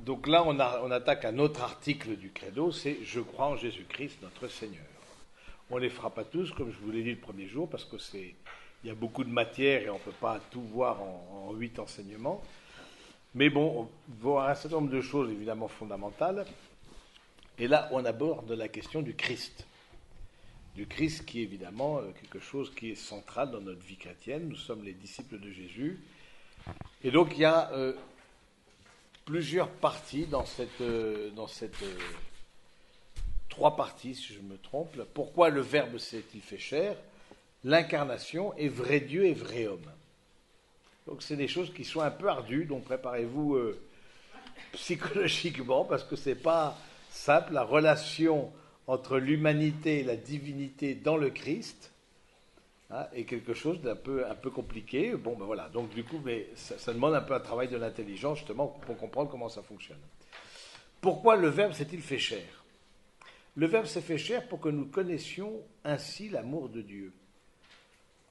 Donc là, on, attaque un autre article du credo, c'est Je crois en Jésus-Christ, notre Seigneur. On les fera pas tous, comme je vous l'ai dit le premier jour, parce que c'est il y a beaucoup de matière et on ne peut pas tout voir en, huit enseignements. Mais bon, on voir un certain nombre de choses évidemment fondamentales. Et là, on aborde la question du Christ. Du Christ qui est évidemment euh, quelque chose qui est central dans notre vie chrétienne. Nous sommes les disciples de Jésus. Et donc il y a euh, plusieurs parties dans cette, euh, cette trois parties, si je me trompe. Pourquoi le Verbe s'est-il fait chair? L'incarnation est vrai Dieu et vrai homme. Donc c'est des choses qui sont un peu ardues, donc préparez-vous euh, psychologiquement parce que ce n'est pas simple. La relation entre l'humanité et la divinité dans le Christ hein, est quelque chose d'un peu, un peu compliqué. Bon, ben voilà. Donc du coup, mais ça, ça demande un peu un travail de l'intelligence justement pour comprendre comment ça fonctionne. Pourquoi le Verbe s'est-il fait cher Le Verbe s'est fait cher pour que nous connaissions ainsi l'amour de Dieu.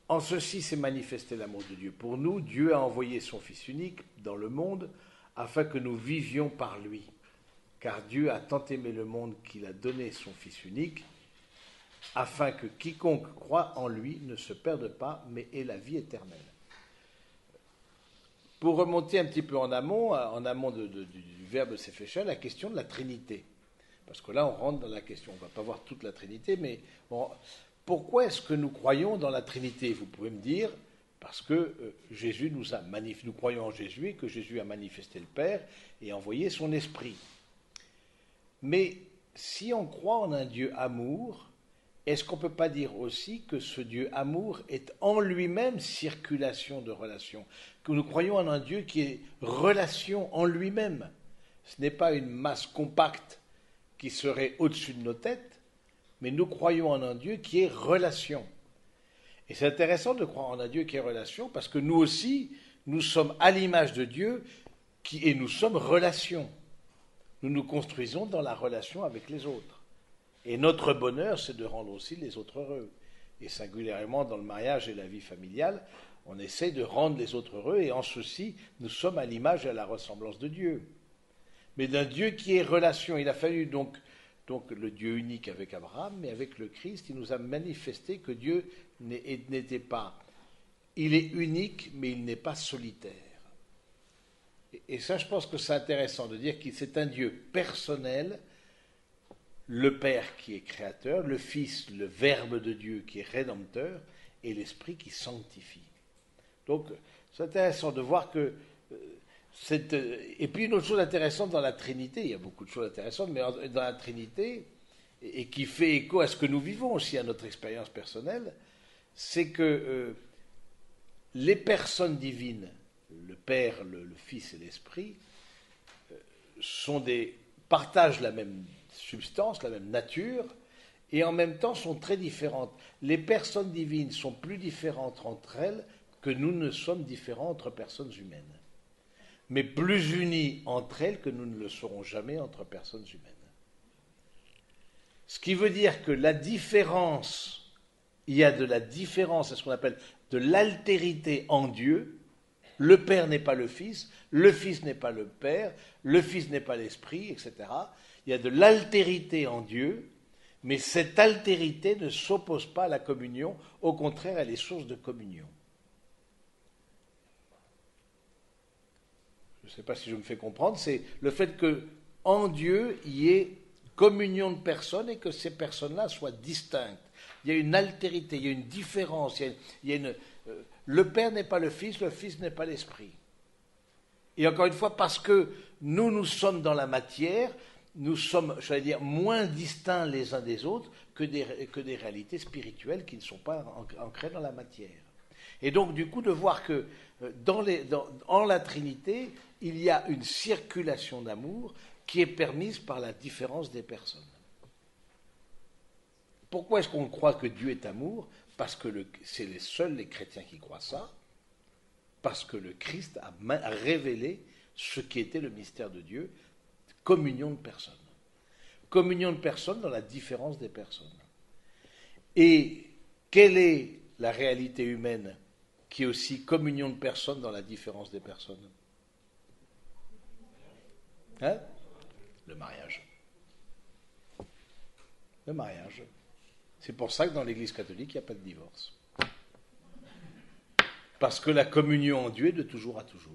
En ceci s'est manifesté l'amour de Dieu. Pour nous, Dieu a envoyé son Fils unique dans le monde afin que nous vivions par lui. Car Dieu a tant aimé le monde qu'il a donné son Fils unique, afin que quiconque croit en lui ne se perde pas, mais ait la vie éternelle. Pour remonter un petit peu en amont, en amont du verbe séfécha, la question de la Trinité. Parce que là, on rentre dans la question, on ne va pas voir toute la Trinité, mais pourquoi est-ce que nous croyons dans la Trinité? Vous pouvez me dire, parce que euh, Jésus nous a nous croyons en Jésus que Jésus a manifesté le Père et envoyé son Esprit. Mais si on croit en un Dieu amour, est-ce qu'on ne peut pas dire aussi que ce Dieu amour est en lui-même circulation de relations? Que nous croyons en un Dieu qui est relation en lui-même Ce n'est pas une masse compacte qui serait au-dessus de nos têtes, mais nous croyons en un Dieu qui est relation. Et c'est intéressant de croire en un Dieu qui est relation parce que nous aussi, nous sommes à l'image de Dieu qui, et nous sommes relation. Nous nous construisons dans la relation avec les autres. Et notre bonheur, c'est de rendre aussi les autres heureux. Et singulièrement dans le mariage et la vie familiale, on essaie de rendre les autres heureux et en ceci, nous sommes à l'image et à la ressemblance de Dieu. Mais d'un Dieu qui est relation. Il a fallu donc le Dieu unique avec Abraham, mais avec le Christ, il nous a manifesté que Dieu n'était pas, il est unique, mais il n'est pas solitaire. Et ça, je pense que c'est intéressant de dire que c'est un Dieu personnel, le Père qui est créateur, le Fils, le Verbe de Dieu qui est rédempteur, et l'Esprit qui sanctifie. Donc, c'est intéressant de voir que euh, euh, et puis une autre chose intéressante dans la Trinité, il y a beaucoup de choses intéressantes, mais dans la Trinité, et qui fait écho à ce que nous vivons aussi, à notre expérience personnelle, c'est que euh, les personnes divines, le Père, le, Fils et l'Esprit, partagent la même substance, la même nature, et en même temps sont très différentes. Les personnes divines sont plus différentes entre elles que nous ne sommes différents entre personnes humaines mais plus unies entre elles que nous ne le serons jamais entre personnes humaines. Ce qui veut dire que la différence, il y a de la différence, c'est ce qu'on appelle de l'altérité en Dieu. Le Père n'est pas le Fils, le Fils n'est pas le Père, le Fils n'est pas l'Esprit, etc. Il y a de l'altérité en Dieu, mais cette altérité ne s'oppose pas à la communion, au contraire, elle est source de communion. je ne sais pas si je me fais comprendre, c'est le fait que en Dieu, il y ait communion de personnes et que ces personnes-là soient distinctes. Il y a une altérité, il y a une différence. Il y a, une, euh, le Père n'est pas le Fils, le Fils n'est pas l'Esprit. Et encore une fois, parce que nous, nous sommes dans la matière, nous sommes, j'allais dire, moins distincts les uns des autres que des, que des réalités spirituelles qui ne sont pas ancrées dans la matière. Et donc, du coup, de voir que euh, dans les, en la Trinité, il y a une circulation d'amour qui est permise par la différence des personnes. Pourquoi est-ce qu'on croit que Dieu est amour? Parce que c'est les seuls les chrétiens qui croient ça, parce que le Christ a révélé ce qui était le mystère de Dieu, communion de personnes. Communion de personnes dans la différence des personnes. Et quelle est la réalité humaine qui est aussi communion de personnes dans la différence des personnes? Hein? Le mariage. Le mariage. C'est pour ça que dans l'Église catholique, il n'y a pas de divorce. Parce que la communion en Dieu est de toujours à toujours.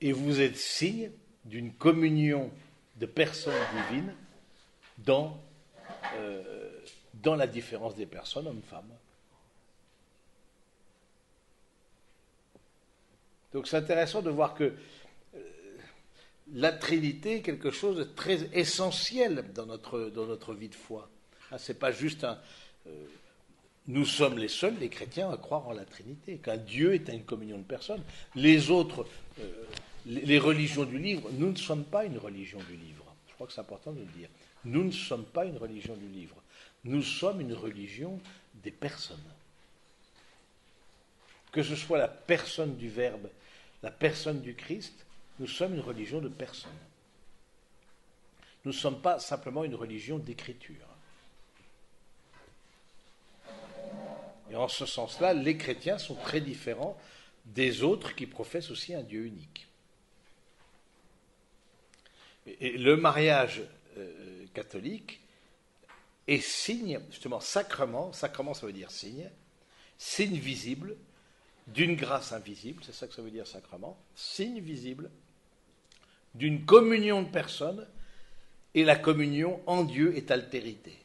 Et vous êtes signe d'une communion de personnes divines dans, euh, dans la différence des personnes, hommes-femmes. Donc c'est intéressant de voir que euh, la Trinité est quelque chose de très essentiel dans notre, dans notre vie de foi. Ah, c'est pas juste un. Euh, nous sommes les seuls, les chrétiens, à croire en la Trinité, qu'un Dieu est une communion de personnes. Les autres, les religions du livre, nous ne sommes pas une religion du livre. Je crois que c'est important de le dire. Nous ne sommes pas une religion du livre. Nous sommes une religion des personnes. Que ce soit la personne du Verbe la personne du Christ, nous sommes une religion de personne. Nous ne sommes pas simplement une religion d'écriture. Et en ce sens-là, les chrétiens sont très différents des autres qui professent aussi un Dieu unique. Et le mariage euh, catholique est signe, justement, sacrement, sacrement ça veut dire signe, signe visible d'une grâce invisible, c'est ça que ça veut dire sacrement, signe visible d'une communion de personnes, et la communion en Dieu est altérité,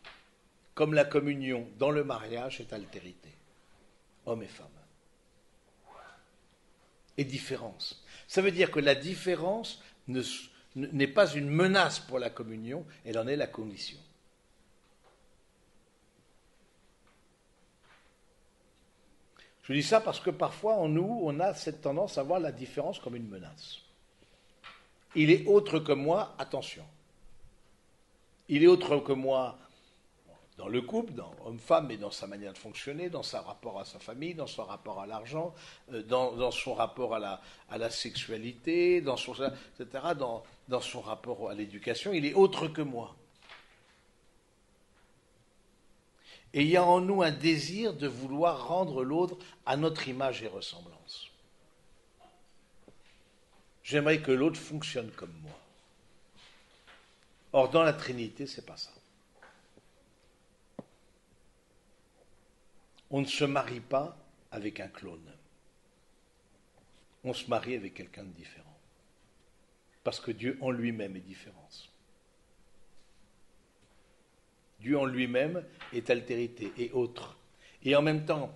comme la communion dans le mariage est altérité, hommes et femmes. Et différence. Ça veut dire que la différence n'est pas une menace pour la communion, elle en est la condition. Je dis ça parce que parfois en nous, on a cette tendance à voir la différence comme une menace. Il est autre que moi, attention. Il est autre que moi dans le couple, dans homme-femme, mais dans sa manière de fonctionner, dans son rapport à sa famille, dans son rapport à l'argent, euh, dans, son rapport à la, sexualité, dans son, etc., dans, dans son rapport à l'éducation. Il est autre que moi. Et il y a en nous un désir de vouloir rendre l'autre à notre image et ressemblance. J'aimerais que l'autre fonctionne comme moi. Or, dans la Trinité, c'est pas ça. On ne se marie pas avec un clone. On se marie avec quelqu'un de différent. Parce que Dieu en lui-même est différence. Dieu en lui-même est altérité et autre. Et en même temps,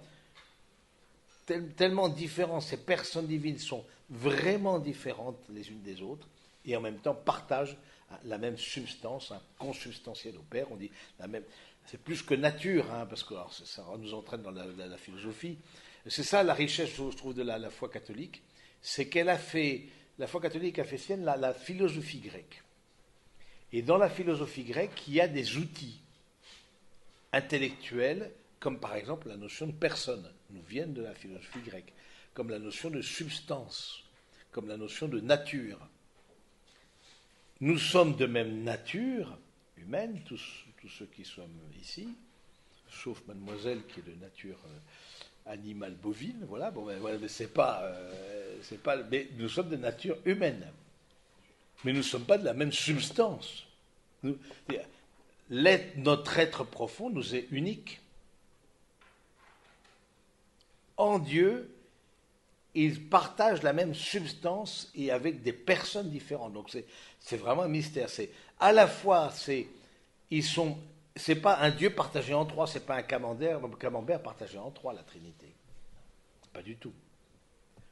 tellement différents, ces personnes divines sont vraiment différentes les unes des autres, et en même temps partagent la même substance, un consubstantiel au Père. On dit la même. C'est plus que nature, hein, parce que ça nous entraîne dans la, philosophie. C'est ça la richesse, je trouve, de la, foi catholique, c'est qu'elle a fait, la foi catholique a fait sienne la philosophie grecque. Et dans la philosophie grecque, il y a des outils intellectuelles, comme par exemple la notion de personne, nous viennent de la philosophie grecque, comme la notion de substance, comme la notion de nature. Nous sommes de même nature humaine, tous, tous ceux qui sommes ici, sauf mademoiselle qui est de nature euh, animale bovine, voilà, bon, ben, voilà, c'est pas, euh, pas, mais nous sommes de nature humaine, mais nous ne sommes pas de la même substance. Notre être profond nous est unique. En Dieu, ils partagent la même substance et avec des personnes différentes. Donc c'est vraiment un mystère. C'est à la fois c'est ils sont c'est pas un Dieu partagé en trois, c'est pas un camembert, camembert partagé en trois la Trinité. Pas du tout.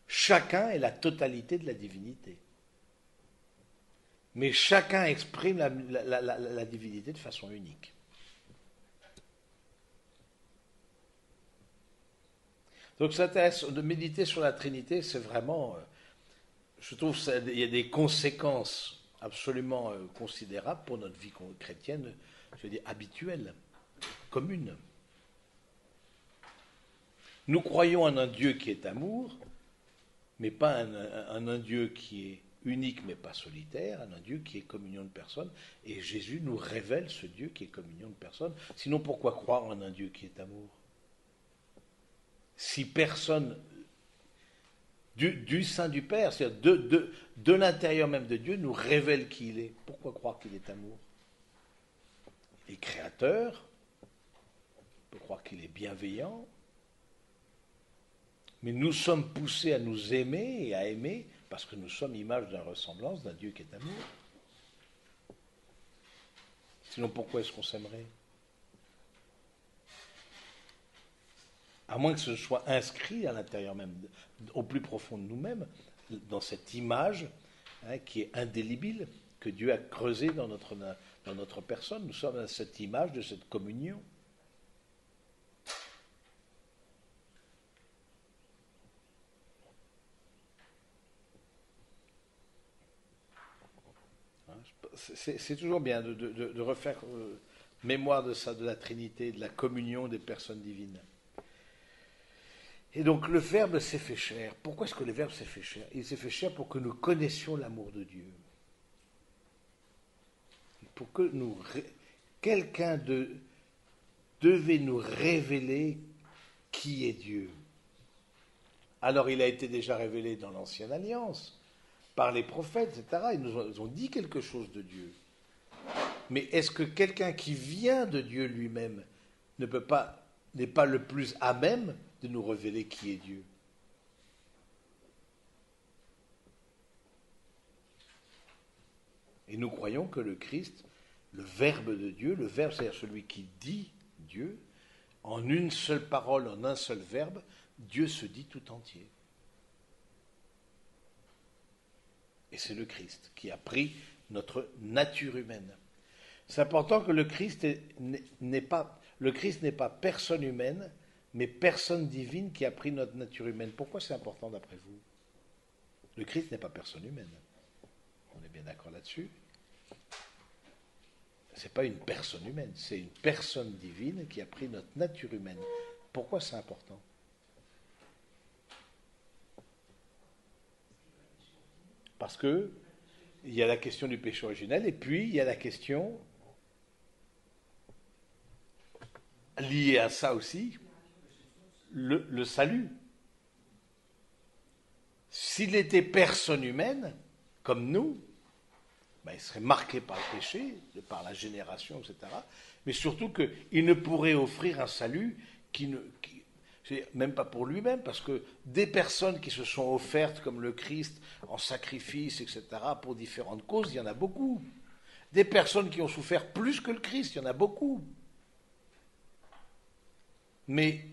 Chacun est la totalité de la divinité mais chacun exprime la, divinité de façon unique. Donc, ça de méditer sur la Trinité, c'est vraiment, euh, je trouve, qu'il y a des conséquences absolument euh, considérables pour notre vie chrétienne, je veux dire habituelle, commune. Nous croyons en un Dieu qui est amour, mais pas en un Dieu qui est unique mais pas solitaire, un Dieu qui est communion de personnes. Et Jésus nous révèle ce Dieu qui est communion de personnes. Sinon, pourquoi croire en un Dieu qui est amour? Si personne du, sein du Père, c'est-à-dire de, de, l'intérieur même de Dieu, nous révèle qui il est. Pourquoi croire qu'il est amour? Il est créateur, on peut croire qu'il est bienveillant, mais nous sommes poussés à nous aimer et à aimer parce que nous sommes image d'une ressemblance d'un Dieu qui est amour. Sinon, pourquoi est-ce qu'on s'aimerait? À moins que ce soit inscrit à l'intérieur même, au plus profond de nous-mêmes, dans cette image hein, qui est indélébile, que Dieu a creusée dans notre, dans notre personne. Nous sommes à cette image de cette communion. c'est toujours bien de, refaire euh, mémoire de ça, de la Trinité, de la communion des personnes divines. Et donc le Verbe s'est fait chair. Pourquoi est-ce que le Verbe s'est fait chair? Il s'est fait chair pour que nous connaissions l'amour de Dieu. Pour que nous... Quelqu'un de, devait nous révéler qui est Dieu. Alors il a été déjà révélé dans l'Ancienne Alliance par les prophètes, etc. Ils nous ont, dit quelque chose de Dieu. Mais est-ce que quelqu'un qui vient de Dieu lui-même ne peut pas, n'est pas le plus à même de nous révéler qui est Dieu Et nous croyons que le Christ, le Verbe de Dieu, le Verbe, c'est-à-dire celui qui dit Dieu, en une seule parole, en un seul verbe, Dieu se dit tout entier. Et c'est le Christ qui a pris notre nature humaine. C'est important que le Christ n'est pas, pas personne humaine, mais personne divine qui a pris notre nature humaine. Pourquoi c'est important d'après vous? Le Christ n'est pas personne humaine. On est bien d'accord là-dessus. Ce n'est pas une personne humaine, c'est une personne divine qui a pris notre nature humaine. Pourquoi c'est important? Parce que il y a la question du péché originel et puis il y a la question liée à ça aussi, le, salut. S'il était personne humaine, comme nous, ben, il serait marqué par le péché, par la génération, etc. Mais surtout qu'il ne pourrait offrir un salut qui ne, même pas pour lui-même, parce que des personnes qui se sont offertes comme le Christ en sacrifice, etc., pour différentes causes, il y en a beaucoup. Des personnes qui ont souffert plus que le Christ, il y en a beaucoup. Mais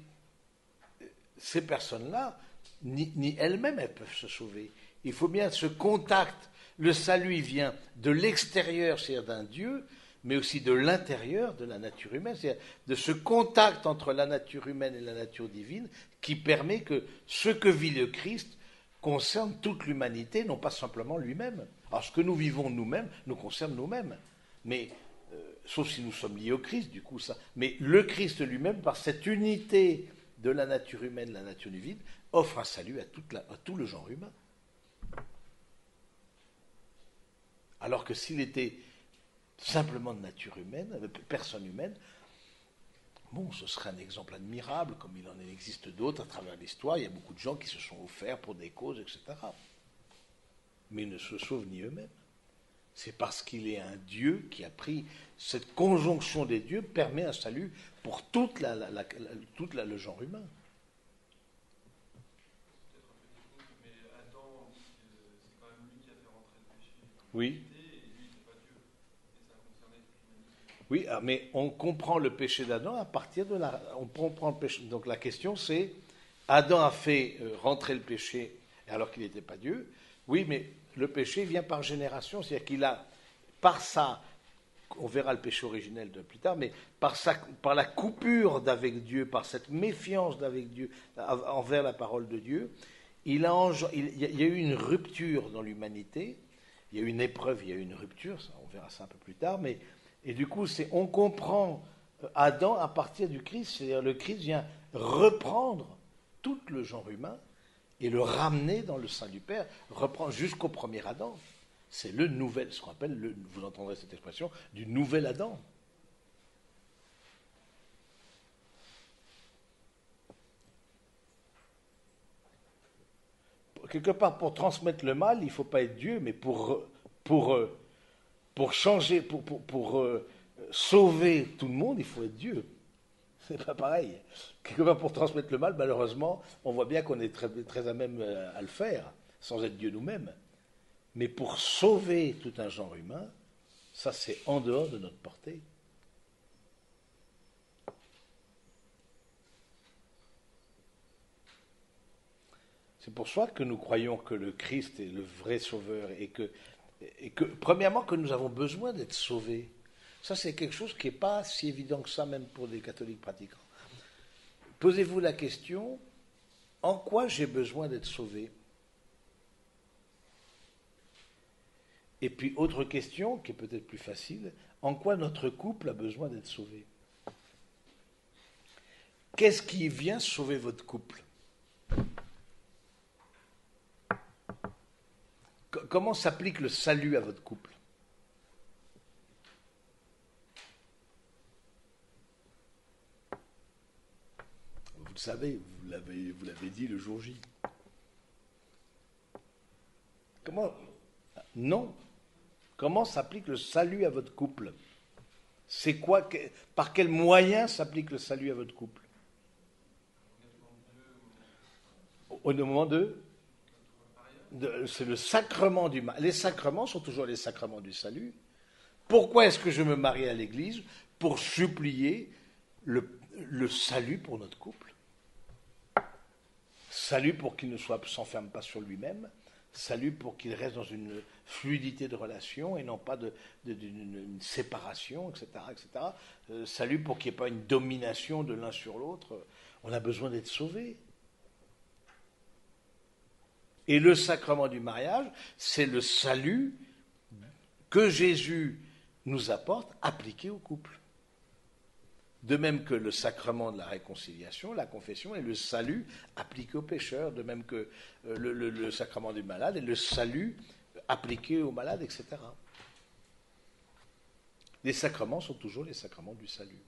ces personnes-là, ni, elles-mêmes, elles peuvent se sauver. Il faut bien ce contact. Le salut vient de l'extérieur, c'est-à-dire d'un Dieu, mais aussi de l'intérieur de la nature humaine, c'est-à-dire de ce contact entre la nature humaine et la nature divine qui permet que ce que vit le Christ concerne toute l'humanité, non pas simplement lui-même. Alors ce que nous vivons nous-mêmes nous concerne nous-mêmes, mais euh, sauf si nous sommes liés au Christ, du coup ça. Mais le Christ lui-même, par cette unité de la nature humaine, la nature divine, offre un salut à, tout le genre humain. Alors que s'il était simplement de nature humaine, de personne humaine, bon, ce serait un exemple admirable, comme il en existe d'autres à travers l'histoire. Il y a beaucoup de gens qui se sont offerts pour des causes, etc. Mais ils ne se sauvent ni eux-mêmes. C'est parce qu'il est un Dieu qui a pris cette conjonction des dieux permet un salut pour toute la, toute le genre humain. Oui. Oui, ah, mais on comprend le péché d'Adam à partir de la. On comprend. Donc la question c'est Adam a fait euh, rentrer le péché alors qu'il n'était pas Dieu. Oui, mais le péché vient par génération, c'est-à-dire qu'il a, par ça, on verra le péché originel de plus tard, mais par, par la coupure d'avec Dieu, par cette méfiance d'avec Dieu envers la parole de Dieu, il, a y a eu une rupture dans l'humanité. Il y a eu une épreuve, il y a eu une rupture, on verra ça un peu plus tard, mais et du coup, c'est, on comprend euh, Adam à partir du Christ, c'est-à-dire le Christ vient reprendre tout le genre humain et le ramener dans le sein du Père, reprendre jusqu'au premier Adam. C'est le nouvel, ce qu'on appelle, le, vous entendrez cette expression, du nouvel Adam. quelque part, pour transmettre le mal, il ne faut pas être Dieu, mais pour, pour, euh, pour changer, pour, euh, sauver tout le monde, il faut être Dieu. C'est pas pareil. Quelque part, pour transmettre le mal, malheureusement, on voit bien qu'on est très, très à même euh, à le faire, sans être Dieu nous-mêmes. Mais pour sauver tout un genre humain, ça c'est en dehors de notre portée. C'est pour ça que nous croyons que le Christ est le vrai sauveur et que, premièrement, que nous avons besoin d'être sauvés. Ça, c'est quelque chose qui n'est pas si évident que ça, même pour des catholiques pratiquants. Posez-vous la question, en quoi j'ai besoin d'être sauvé? Et puis, autre question, qui est peut-être plus facile, en quoi notre couple a besoin d'être sauvé? Qu'est-ce qui vient sauver votre couple? Comment s'applique le salut à votre couple? Vous le savez, vous l'avez, vous l'avez dit le jour J. Comment? Non. Comment s'applique le salut à votre couple? C'est quoi Par quel moyen s'applique le salut à votre couple? Au moment de? C'est le sacrement du. Les sacrements sont toujours les sacrements du salut. Pourquoi est-ce que je me marie à l'Église? Pour supplier le, salut pour notre couple. Salut pour qu'il ne s'enferme pas sur lui-même. Salut pour qu'il reste dans une fluidité de relation et non pas d'une séparation, etc. etc. Euh, salut pour qu'il n'y ait pas une domination de l'un sur l'autre. On a besoin d'être sauvé. Et le sacrement du mariage, c'est le salut que Jésus nous apporte appliqué au couple. De même que le sacrement de la réconciliation, la confession est le salut appliqué aux pécheurs, de même que euh, le, sacrement du malade est le salut appliqué aux malades, etc. Les sacrements sont toujours les sacrements du salut.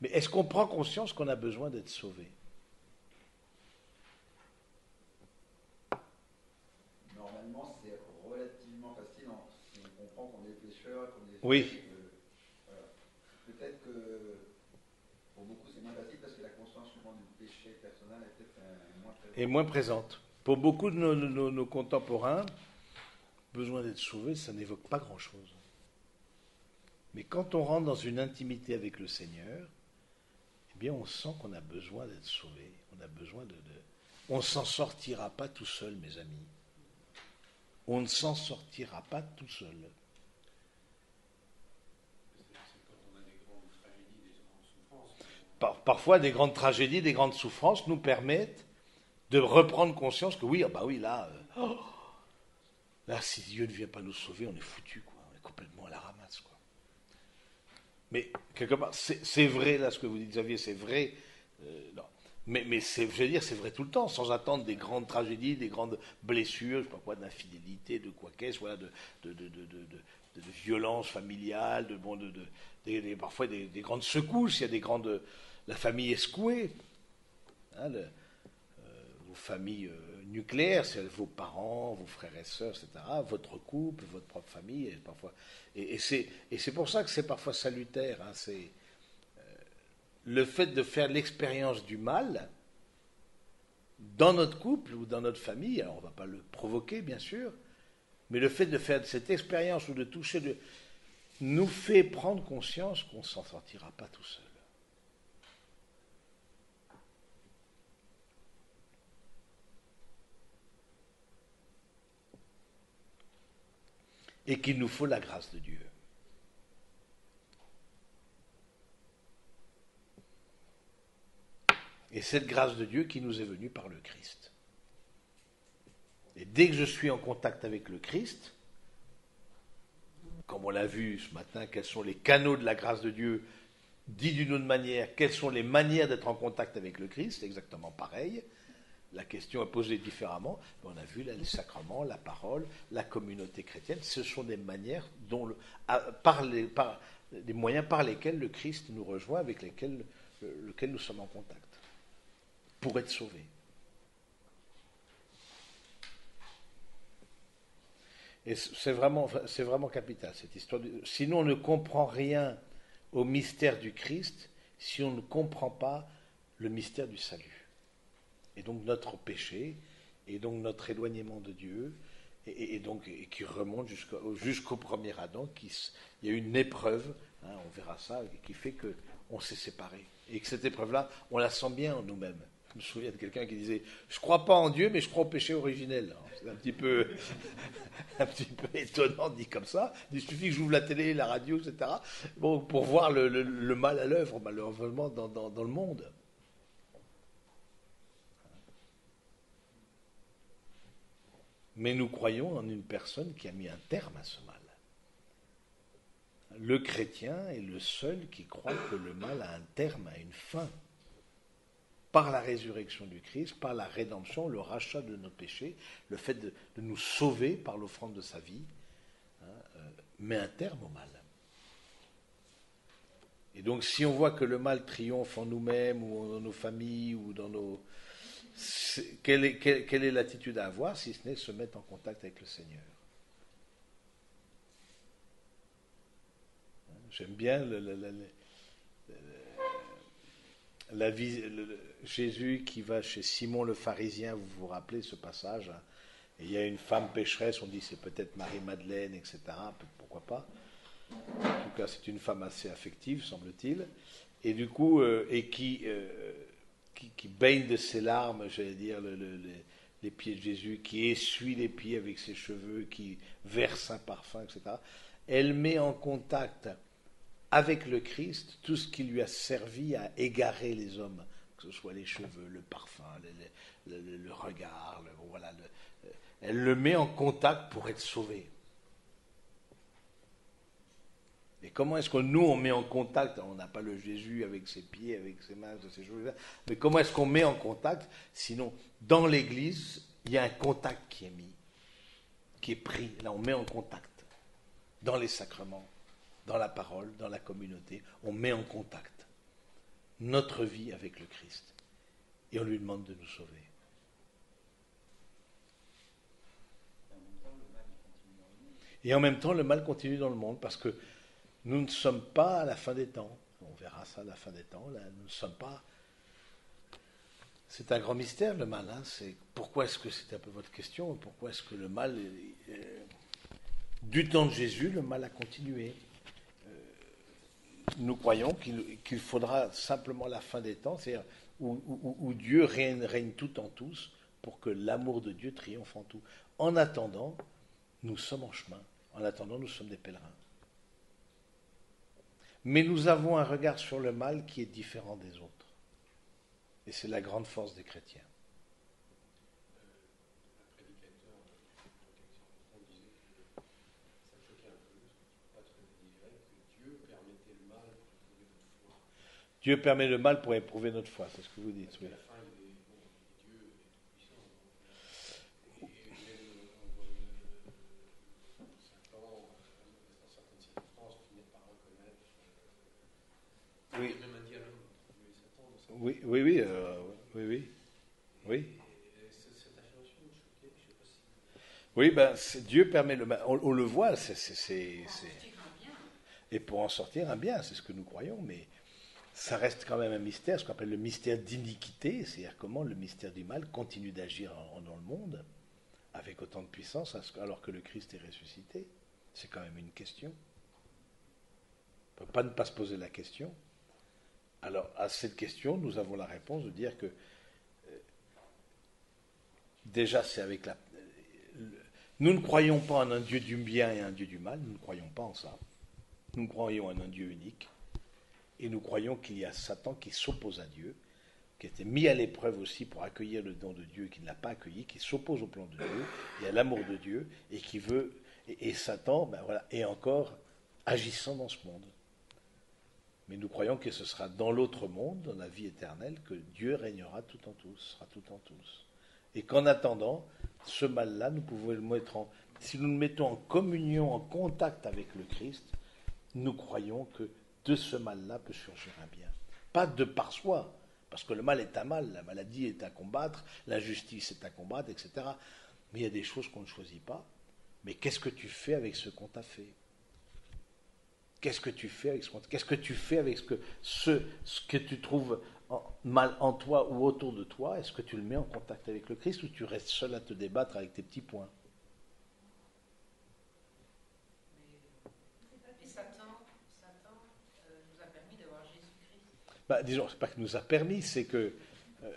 Mais est-ce qu'on prend conscience qu'on a besoin d'être sauvé? Oui. Peut-être que pour beaucoup c'est moins facile parce que la conscience du péché personnel est peut-être euh, moins présente. Pour beaucoup de nos, contemporains, besoin d'être sauvé, ça n'évoque pas grand-chose. Mais quand on rentre dans une intimité avec le Seigneur, eh bien on sent qu'on a besoin d'être sauvé. On a besoin de... On s'en sortira pas tout seul, mes amis. On ne s'en sortira pas tout seul. parfois des grandes tragédies, des grandes souffrances nous permettent de reprendre conscience que oui, ah bah oui, là, euh, là, si Dieu ne vient pas nous sauver, on est foutu, quoi. On est complètement à la ramasse, quoi. Mais quelque part, c'est vrai là ce que vous dites, Xavier, c'est vrai. Euh, mais, mais je veux dire, c'est vrai tout le temps, sans attendre des grandes tragédies, des grandes blessures, je sais pas quoi, d'infidélité, de quoi qu'est-ce, voilà, de, de, de, de, violences familiales, de, bon, de, parfois des, des, grandes secousses, il y a des grandes la famille est secouée. Hein, vos familles euh, nucléaires, c'est vos parents, vos frères et sœurs, etc., votre couple, votre propre famille, et, parfois, et, c'est pour ça que c'est parfois salutaire. Hein, euh, le fait de faire l'expérience du mal dans notre couple ou dans notre famille. Alors on ne va pas le provoquer, bien sûr, mais le fait de faire cette expérience ou de toucher, de, nous fait prendre conscience qu'on ne s'en sortira pas tout seul. Et qu'il nous faut la grâce de Dieu. Et cette grâce de Dieu qui nous est venue par le Christ. Et dès que je suis en contact avec le Christ, comme on l'a vu ce matin, quels sont les canaux de la grâce de Dieu, dit d'une autre manière, quelles sont les manières d'être en contact avec le Christ, exactement pareil la question est posée différemment. On a vu là, les sacrements, la parole, la communauté chrétienne, ce sont des manières dont moyens par lesquels le Christ nous rejoint, avec lesquels, nous sommes en contact, pour être sauvés. Et c'est vraiment, c'est vraiment capital cette histoire. Sinon, on ne comprend rien au mystère du Christ si on ne comprend pas le mystère du salut. Et donc notre péché, et donc notre éloignement de Dieu, et, donc qui remonte jusqu'au premier Adam, qui, il y a une épreuve, hein, on verra ça, qui fait qu'on s'est séparés. Et que cette épreuve-là, on la sent bien en nous-mêmes. Je me souviens de quelqu'un qui disait Je ne crois pas en Dieu, mais je crois au péché originel. C'est un petit peu, un petit peu étonnant dit comme ça. Il suffit que j'ouvre la télé, la radio, etc. Bon, pour voir le, mal à l'œuvre, malheureusement, dans, dans, le monde. Mais nous croyons en une personne qui a mis un terme à ce mal. Le chrétien est le seul qui croit que le mal a un terme, a une fin par la résurrection du Christ, par la rédemption, le rachat de nos péchés, le fait de, nous sauver par l'offrande de sa vie, hein, euh, met un terme au mal. Et donc si on voit que le mal triomphe en nous-mêmes ou dans nos familles ou dans nos... Quelle est, l'attitude à avoir si ce n'est se mettre en contact avec le Seigneur? J'aime bien la Jésus qui va chez Simon le pharisien, vous vous rappelez ce passage hein, Il y a une femme pécheresse, on dit c'est peut-être Marie-Madeleine, etc. Pourquoi pas En tout cas, c'est une femme assez affective, semble-t-il. Et du coup, euh, et euh, qui, baigne de ses larmes, j'allais dire, les pieds de Jésus, qui essuie les pieds avec ses cheveux, qui verse un parfum, etc. Elle met en contact avec le Christ tout ce qui lui a servi à égarer les hommes, que ce soit les cheveux, le parfum, le, regard, voilà, elle le met en contact pour être sauvé. Et comment est-ce que nous, on met en contact, on n'a pas le Jésus avec ses pieds, avec ses mains, ses cheveux, mais comment est-ce qu'on met en contact? Sinon, dans l'Église, il y a un contact qui est mis, qui est pris. Là, on met en contact dans les sacrements dans la parole, dans la communauté, on met en contact notre vie avec le Christ et on lui demande de nous sauver. Et en même temps, le mal continue dans le monde parce que nous ne sommes pas à la fin des temps. On verra ça à la fin des temps. Nous ne sommes pas. C'est un grand mystère le mal. Hein. C'est pourquoi est-ce que c'est un peu votre question? Pourquoi est-ce que le mal, du temps de Jésus, le mal a continué? Nous croyons qu'il faudra simplement la fin des temps, c'est-à-dire où, Dieu règne tout en tous pour que l'amour de Dieu triomphe en tout. En attendant, nous sommes en chemin. En attendant, nous sommes des pèlerins. Mais nous avons un regard sur le mal qui est différent des autres. Et c'est la grande force des chrétiens. Dieu permet le mal pour éprouver notre foi, c'est ce que vous dites. Oui, oui, oui, euh, oui, oui, oui. Oui, ben, Dieu permet le mal. On, le voit, c'est. Et pour en sortir un bien, c'est ce que nous croyons, mais ça reste quand même un mystère, ce qu'on appelle le mystère d'iniquité, c'est-à-dire comment le mystère du mal continue d'agir dans le monde avec autant de puissance alors que le Christ est ressuscité. C'est quand même une question. On ne peut pas ne pas se poser la question. Alors à cette question, nous avons la réponse de dire que euh, déjà c'est avec la... nous ne croyons pas en un Dieu du bien et un Dieu du mal, nous ne croyons pas en ça. Nous croyons en un Dieu unique et nous croyons qu'il y a Satan qui s'oppose à Dieu, qui a été mis à l'épreuve aussi pour accueillir le don de Dieu qui ne l'a pas accueilli, qui s'oppose au plan de Dieu et à l'amour de Dieu et qui veut. Et, Satan, ben est encore agissant dans ce monde. Mais nous croyons que ce sera dans l'autre monde, dans la vie éternelle, que Dieu régnera tout en tous, sera tout en tous. Et qu'en attendant, ce mal-là, nous pouvons le mettre en. Si nous le mettons en communion, en contact avec le Christ, nous croyons que de ce mal-là peut surgir un bien. Pas de par soi, parce que le mal est un mal, la maladie est à combattre, la justice est à combattre, etc. Mais il y a des choses qu'on ne choisit pas, Mais qu'est-ce que tu fais avec ce qu'on t'a fait? Qu'est-ce que tu fais avec ce Qu'est-ce que tu fais avec ce que, ce, ce que tu trouves mal en toi ou autour de toi? Est-ce que tu le mets en contact avec le Christ ou tu restes seul à te débattre avec tes petits points? Bah, disons, c'est pas que nous a permis, c'est que euh,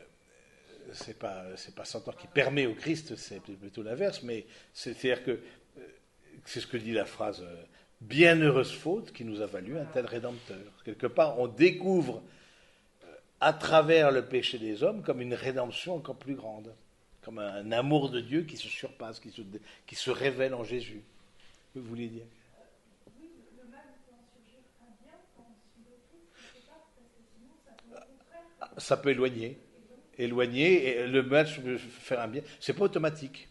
c'est pas c'est pas Satan qui permet au Christ, c'est plutôt l'inverse, mais c'est-à-dire que euh, c'est ce que dit la phrase euh, bienheureuse faute qui nous a valu un tel rédempteur. Quelque part, on découvre à travers le péché des hommes comme une rédemption encore plus grande, comme un, amour de Dieu qui se surpasse, qui se, révèle en Jésus. Vous vouliez dire? Ça peut éloigner. Éloigner, et le mal peut faire un bien. C'est pas automatique.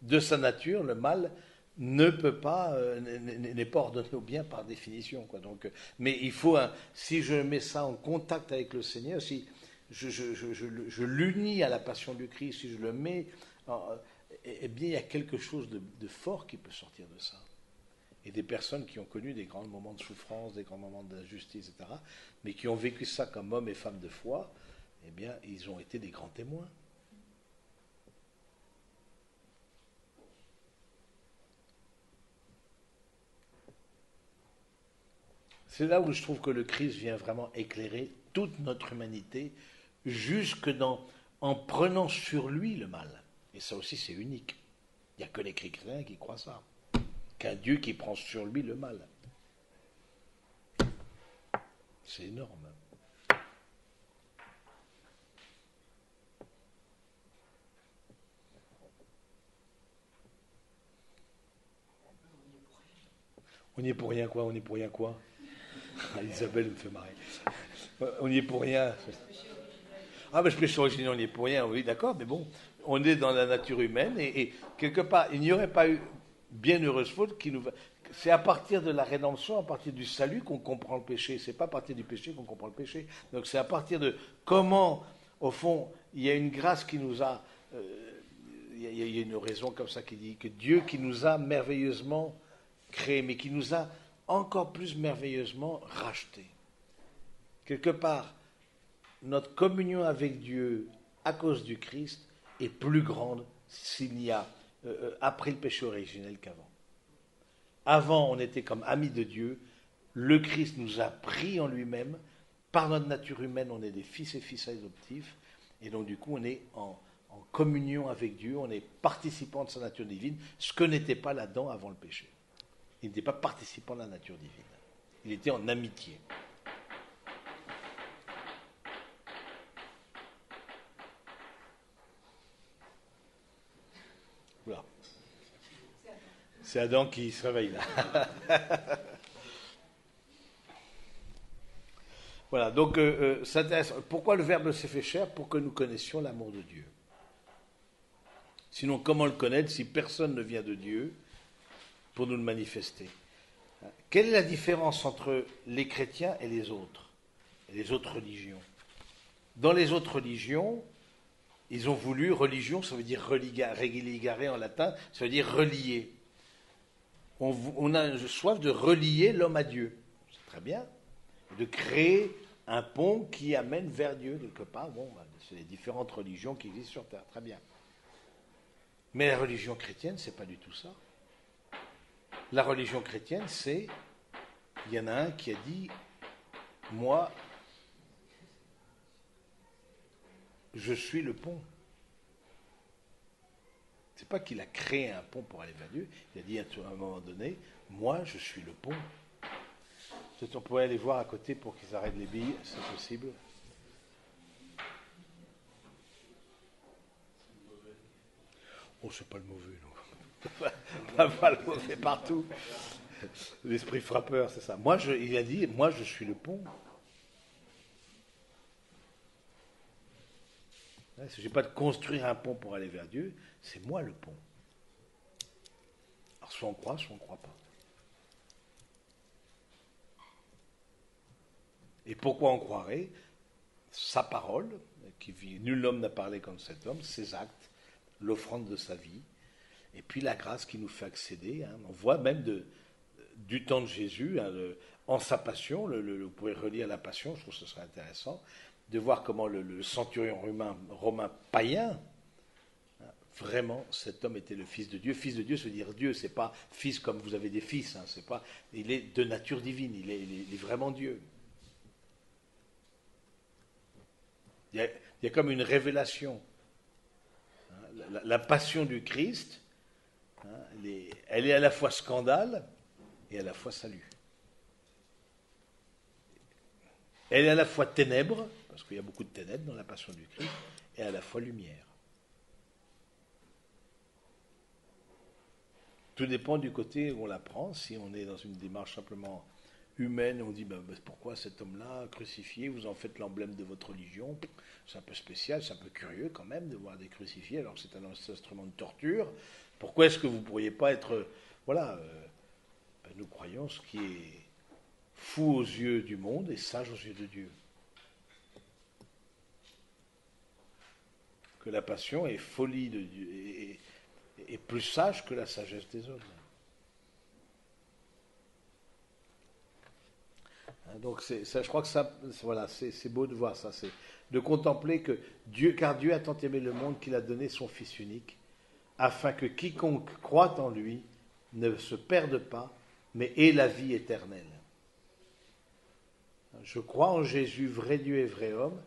De sa nature, le mal ne peut pas, euh, n'est pas ordonné au bien par définition. Quoi. Donc, euh, mais il faut, si je mets ça en contact avec le Seigneur, si je, je, l'unis à la passion du Christ, si je le mets, eh, eh bien, il y a quelque chose de, de, fort qui peut sortir de ça. Et des personnes qui ont connu des grands moments de souffrance, des grands moments d'injustice, etc., mais qui ont vécu ça comme hommes et femmes de foi, eh bien, ils ont été des grands témoins. C'est là où je trouve que le Christ vient vraiment éclairer toute notre humanité, jusque dans, en prenant sur lui le mal. Et ça aussi, c'est unique. Il n'y a que les chrétiens qui croient ça. Qu'un Dieu qui prend sur lui le mal. C'est énorme. On n'y est pour rien quoi On n'y est pour rien quoi Isabelle me fait marrer. On n'y est pour rien. Ah, mais je péché originel, on n'y est pour rien, oui, d'accord, mais bon, on est dans la nature humaine et, quelque part, il n'y aurait pas eu bienheureuse faute qui nous c'est à partir de la rédemption, à partir du salut qu'on comprend le péché. C'est pas à partir du péché qu'on comprend le péché. Donc c'est à partir de comment, au fond, il y a une grâce qui nous a. Euh, il, y a, une raison comme ça qui dit que Dieu qui nous a merveilleusement créés, mais qui nous a encore plus merveilleusement rachetés. Quelque part, notre communion avec Dieu à cause du Christ est plus grande s'il y a euh, euh, après le péché originel qu'avant. Avant, on était comme amis de Dieu. Le Christ nous a pris en lui-même. Par notre nature humaine, on est des fils et fils adoptifs. Et donc, du coup, on est en, communion avec Dieu. On est participant de sa nature divine, ce que n'était pas l'Adam avant le péché. Il n'était pas participant de la nature divine. Il était en amitié. C'est Adam qui se réveille là. voilà, donc euh, euh pourquoi le Verbe s'est fait chair Pour que nous connaissions l'amour de Dieu. Sinon, comment le connaître si personne ne vient de Dieu pour nous le manifester Quelle est la différence entre les chrétiens et les autres, les autres religions? Dans les autres religions, ils ont voulu, religion, ça veut dire religare en latin, ça veut dire relier on, a soif de relier l'homme à Dieu. C'est très bien. De créer un pont qui amène vers Dieu quelque part. Bon, bah, c'est les différentes religions qui existent sur Terre. Très bien. Mais la religion chrétienne, c'est pas du tout ça. La religion chrétienne, c'est. Il y en a un qui a dit Moi, je suis le pont. C'est pas qu'il a créé un pont pour aller vers Dieu. Il a dit à un moment donné, moi, je suis le pont. Peut-être on pourrait aller voir à côté pour qu'ils arrêtent les billes, c'est possible. Oh, c'est pas le mauvais, non. mauvais partout. L'esprit frappeur, c'est ça. Moi, je, il a dit, moi, je suis le pont. Il ne s'agit pas de construire un pont pour aller vers Dieu, c'est moi le pont. Alors soit on croit, soit on ne croit pas. Et pourquoi on croirait? Sa parole, qui vit, nul homme n'a parlé comme cet homme, ses actes, l'offrande de sa vie. Et puis la grâce qui nous fait accéder. Hein. On voit même du temps de Jésus, hein, en sa passion, vous pouvez relire la passion, je trouve que ce serait intéressant, de voir comment le, centurion romain, païen, hein, vraiment cet homme était le fils de Dieu. Fils de Dieu, se dire Dieu, c'est pas fils comme vous avez des fils, c'est pas, il est de nature divine, il est, vraiment Dieu. Il y, a, comme une révélation. La, la, passion du Christ, elle est, elle est à la fois scandale et à la fois salut. Elle est à la fois ténèbres, parce qu'il y a beaucoup de ténèbres dans la passion du Christ, et à la fois lumière. Tout dépend du côté où on la prend. Si on est dans une démarche simplement humaine, on dit ben, ben, pourquoi cet homme-là crucifié, vous en faites l'emblème de votre religion? C'est un peu spécial, c'est un peu curieux quand même de voir des crucifiés alors que c'est un instrument de torture. Pourquoi est-ce que vous ne pourriez pas être. Voilà, euh, ben, nous croyons ce qui est fou aux yeux du monde et sage aux yeux de Dieu. Que la passion est folie de Dieu et, plus sage que la sagesse des hommes. Hein, donc ça, je crois que ça, voilà, c'est beau de voir ça, c'est de contempler que Dieu, car Dieu a tant aimé le monde qu'il a donné son Fils unique, afin que quiconque croit en lui ne se perde pas, mais ait la vie éternelle. Je crois en Jésus, vrai Dieu et vrai homme,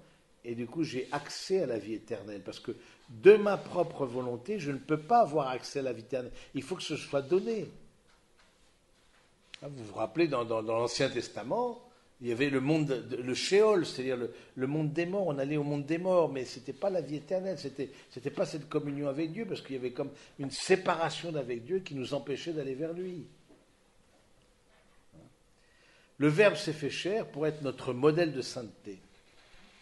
et du coup j'ai accès à la vie éternelle, parce que de ma propre volonté, je ne peux pas avoir accès à la vie éternelle. Il faut que ce soit donné. Vous vous rappelez, dans, l'Ancien Testament, il y avait le monde, le Sheol, c'est-à-dire le, monde des morts. On allait au monde des morts, mais ce n'était pas la vie éternelle, ce n'était pas cette communion avec Dieu, parce qu'il y avait comme une séparation d'avec Dieu qui nous empêchait d'aller vers lui. Le Verbe s'est fait chair pour être notre modèle de sainteté.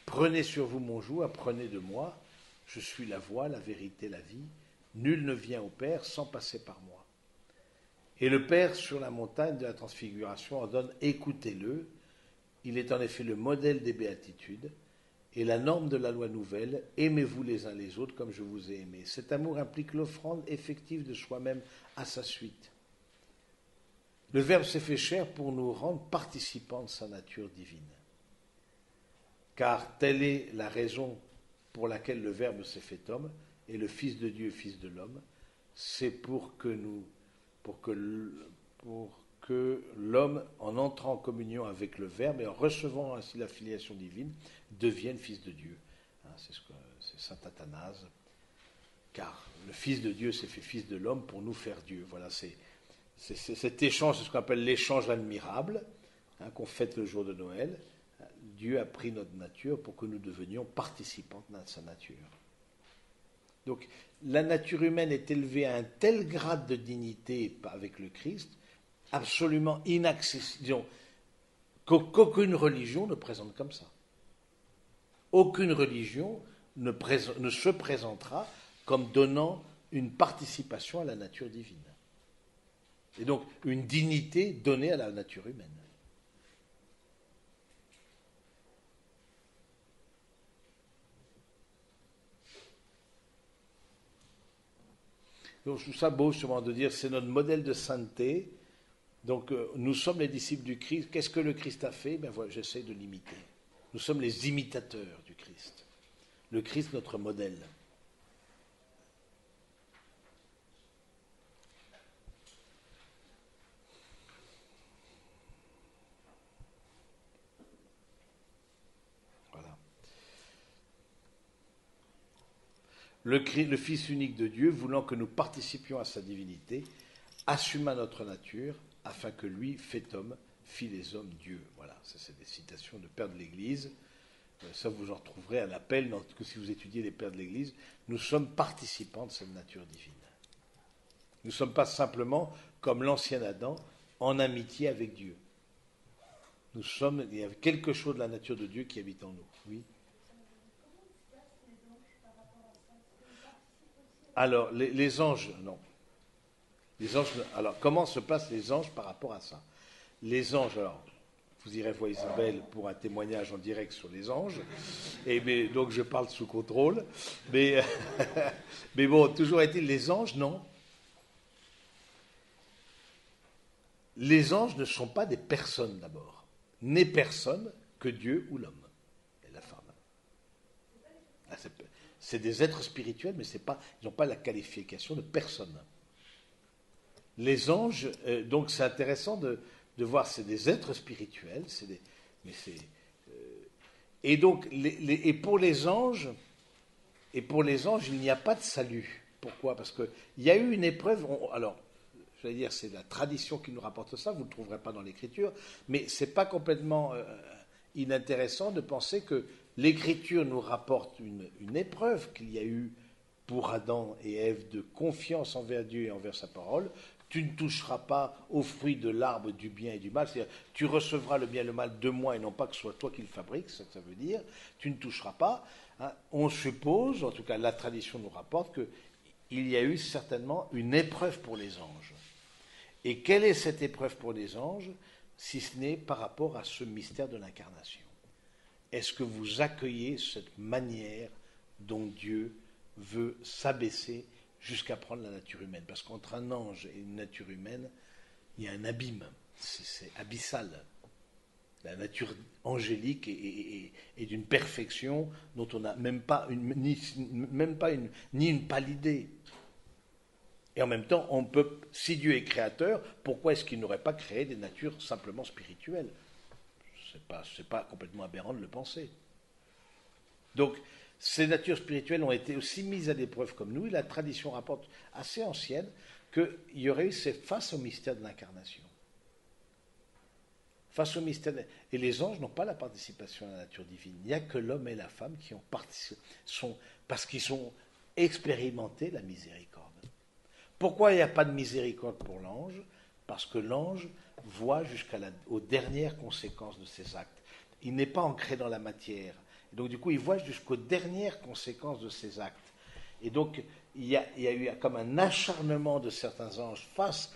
Prenez sur vous mon joug, apprenez de moi. Je suis la voie, la vérité, la vie. Nul ne vient au Père sans passer par moi. Et le Père, sur la montagne de la transfiguration, ordonne écoutez-le. Il est en effet le modèle des béatitudes et la norme de la loi nouvelle. Aimez-vous les uns les autres comme je vous ai aimé. Cet amour implique l'offrande effective de soi-même à sa suite. Le Verbe s'est fait chair pour nous rendre participants de sa nature divine. Car telle est la raison pour laquelle le Verbe s'est fait homme et le Fils de Dieu, Fils de l'homme, c'est pour que nous, pour que, que l'homme, en entrant en communion avec le Verbe et en recevant ainsi la filiation divine, devienne Fils de Dieu. Hein, c'est ce que c'est Saint Athanase. Car le Fils de Dieu s'est fait Fils de l'homme pour nous faire Dieu. Voilà, c'est cet échange, c'est ce qu'on appelle l'échange admirable, hein, qu'on fête le jour de Noël. Dieu a pris notre nature pour que nous devenions participants de sa nature. Donc la nature humaine est élevée à un tel grade de dignité avec le Christ, absolument inaccessible, qu'aucune religion ne présente comme ça. Aucune religion ne, se présentera comme donnant une participation à la nature divine. Et donc une dignité donnée à la nature humaine. Donc je trouve ça beau justement de dire c'est notre modèle de sainteté. Donc euh, nous sommes les disciples du Christ. Qu'est-ce que le Christ a fait? Ben voilà, j'essaie de l'imiter. Nous sommes les imitateurs du Christ. Le Christ, notre modèle. Le, Fils unique de Dieu, voulant que nous participions à sa divinité, assuma notre nature afin que lui, fait homme, fit les hommes Dieu. Voilà, ça c'est des citations de Père de l'Église. Euh, ça, vous en retrouverez à l'appel que si vous étudiez les Pères de l'Église. Nous sommes participants de cette nature divine. Nous ne sommes pas simplement, comme l'ancien Adam, en amitié avec Dieu. Nous sommes, il y a quelque chose de la nature de Dieu qui habite en nous. Oui. Alors, les, anges, non. Alors, comment se placent les anges par rapport à ça? Les anges, alors, vous irez voir Isabelle pour un témoignage en direct sur les anges. Et mais, donc je parle sous contrôle. Mais, bon, toujours est-il, les anges, non. Les anges ne sont pas des personnes d'abord. N'est personne que Dieu ou l'homme et la femme. Ah, c'est des êtres spirituels, mais pas, ils n'ont pas la qualification de personne. Les anges, euh, donc c'est intéressant de, voir, c'est des êtres spirituels, des, c'est, euh, et donc, et pour les anges, et pour les anges, il n'y a pas de salut. Pourquoi? Parce qu'il y a eu une épreuve. alors, je vais dire, c'est la tradition qui nous rapporte ça. Vous ne le trouverez pas dans l'Écriture, mais ce n'est pas complètement euh, inintéressant de penser que l'Écriture nous rapporte une, épreuve qu'il y a eu pour Adam et Ève de confiance envers Dieu et envers sa parole. Tu ne toucheras pas au fruit de l'arbre du bien et du mal. C'est-à-dire, tu recevras le bien et le mal de moi et non pas que ce soit toi qui le fabriques, que ça veut dire. Tu ne toucheras pas. Hein. On suppose, en tout cas la tradition nous rapporte, qu'il y a eu certainement une épreuve pour les anges. Et quelle est cette épreuve pour les anges, si ce n'est par rapport à ce mystère de l'incarnation? Est-ce que vous accueillez cette manière dont Dieu veut s'abaisser jusqu'à prendre la nature humaine Parce qu'entre un ange et une nature humaine, il y a un abîme, c'est abyssal. La nature angélique est, d'une perfection dont on n'a même pas une, ni, même pas une, ni une pâle. Et en même temps, on peut, si Dieu est créateur, pourquoi est-ce qu'il n'aurait pas créé des natures simplement spirituelles? Ce n'est pas, pas complètement aberrant de le penser. Donc, ces natures spirituelles ont été aussi mises à l'épreuve comme nous, et la tradition rapporte assez ancienne qu'il y aurait eu face au mystère de l'incarnation. Face au mystère. Et les anges n'ont pas la participation à la nature divine. Il n'y a que l'homme et la femme qui ont participé, sont, parce qu'ils ont expérimenté la miséricorde. Pourquoi il n'y a pas de miséricorde pour l'ange? Parce que l'ange voit jusqu'aux dernières conséquences de ses actes. Il n'est pas ancré dans la matière. Donc, du coup, il voit jusqu'aux dernières conséquences de ses actes. Et donc, il y, a, eu comme un acharnement de certains anges face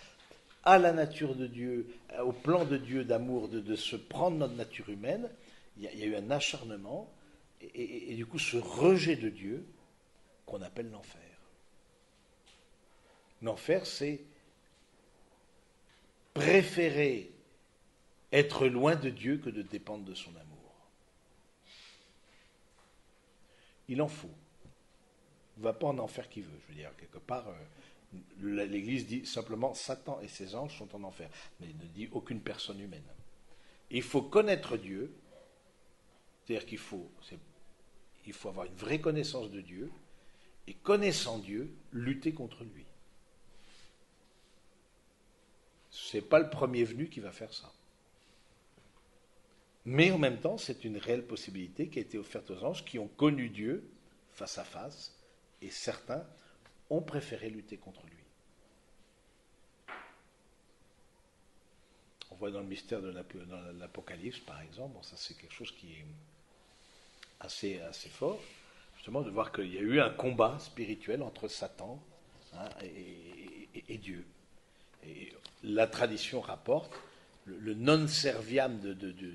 à la nature de Dieu, au plan de Dieu d'amour, de, se prendre notre nature humaine. Il y a, eu un acharnement, et du coup, ce rejet de Dieu qu'on appelle l'enfer. L'enfer, c'est préférer être loin de Dieu que de dépendre de son amour. Il en faut. Il ne va pas en enfer qui veut. Je veux dire, quelque part, euh, l'Église dit simplement Satan et ses anges sont en enfer, mais il ne dit aucune personne humaine. Il faut connaître Dieu, c'est-à-dire qu'il faut, il faut avoir une vraie connaissance de Dieu, et connaissant Dieu, lutter contre lui. Ce n'est pas le premier venu qui va faire ça. Mais en même temps, c'est une réelle possibilité qui a été offerte aux anges qui ont connu Dieu face à face, et certains ont préféré lutter contre lui. On voit dans le mystère de l'Apocalypse, par exemple, ça c'est quelque chose qui est assez, assez fort, justement de voir qu'il y a eu un combat spirituel entre Satan hein, et, Dieu. Et la tradition rapporte, le, non serviam de, de,